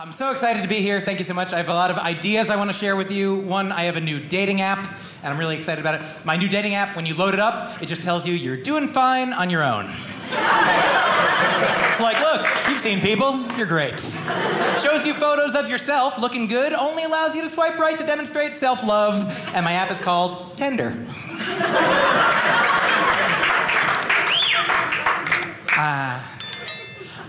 I'm so excited to be here. Thank you so much. I have a lot of ideas I want to share with you. One, I have a new dating app, and I'm really excited about it. My new dating app, when you load it up, it just tells you you're doing fine on your own. it's like, look, you've seen people, you're great. Shows you photos of yourself looking good, only allows you to swipe right to demonstrate self love, and my app is called Tender. Uh,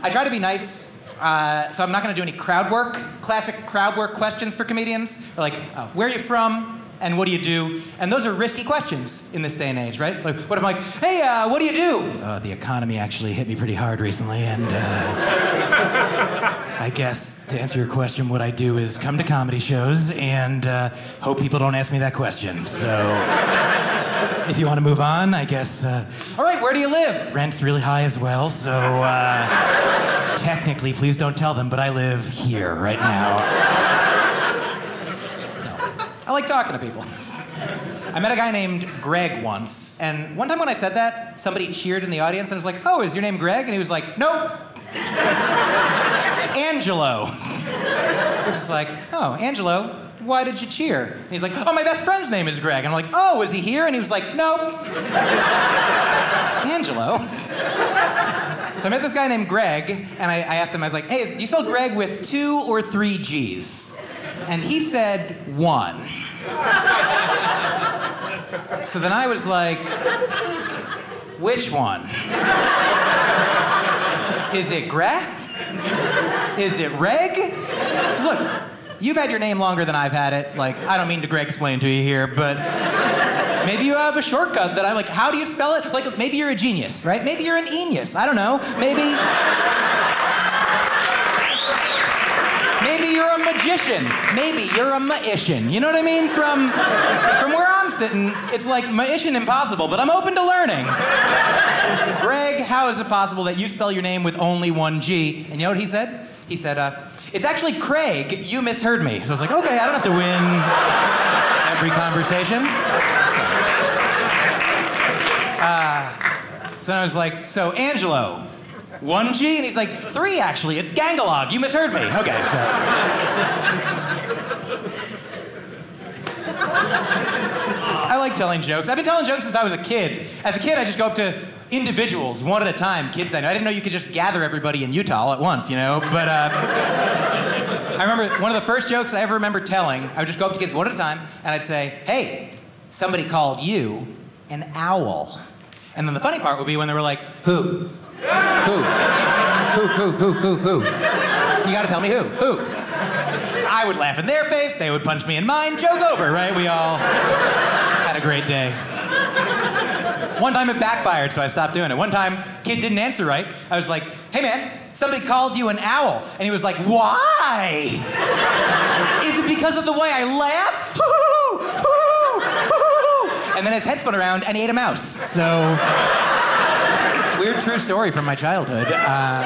I try to be nice uh, so I'm not going to do any crowd work, classic crowd work questions for comedians. Like, uh, where are you from? And what do you do? And those are risky questions in this day and age, right? Like, what if I'm like, hey, uh, what do you do? Uh, the economy actually hit me pretty hard recently, and uh, I guess to answer your question, what I do is come to comedy shows and uh, hope people don't ask me that question. So. If you want to move on, I guess. Uh, all right, where do you live? Rent's really high as well, so uh, technically, please don't tell them, but I live here right now. So, I like talking to people. I met a guy named Greg once, and one time when I said that, somebody cheered in the audience, and was like, "Oh, is your name Greg?" And he was like, "Nope." Angelo. I was like, "Oh, Angelo, why did you cheer? And he's like, oh, my best friend's name is Greg. And I'm like, oh, is he here? And he was like, nope. Angelo. So I met this guy named Greg, and I, I asked him, I was like, hey, do you spell Greg with two or three G's? And he said one. So then I was like, which one? Is it Greg? Is it Reg? Look, You've had your name longer than I've had it. Like, I don't mean to Greg explain to you here, but maybe you have a shortcut that I'm like, how do you spell it? Like, maybe you're a genius, right? Maybe you're an genius. I don't know. Maybe. Maybe you're a magician. Maybe you're a magician. You know what I mean? From, from where I'm sitting, it's like magician impossible, but I'm open to learning. Greg, how is it possible that you spell your name with only one G? And you know what he said? He said, uh, it's actually Craig. You misheard me. So I was like, okay, I don't have to win every conversation. Uh, so I was like, so Angelo, one G? And he's like, three actually. It's Gangalog. You misheard me. Okay, so. I like telling jokes. I've been telling jokes since I was a kid. As a kid, I just go up to individuals, one at a time, kids I know. I didn't know you could just gather everybody in Utah all at once, you know? But uh, I remember one of the first jokes I ever remember telling, I would just go up to kids one at a time and I'd say, hey, somebody called you an owl. And then the funny part would be when they were like, who? Who? Who, who, who, who, who? You gotta tell me who. Who? I would laugh in their face, they would punch me in mine, joke over, right? We all had a great day. One time it backfired, so I stopped doing it. One time, kid didn't answer right. I was like, hey man, somebody called you an owl. And he was like, why? Is it because of the way I laugh? and then his head spun around and he ate a mouse. So, weird true story from my childhood. Uh,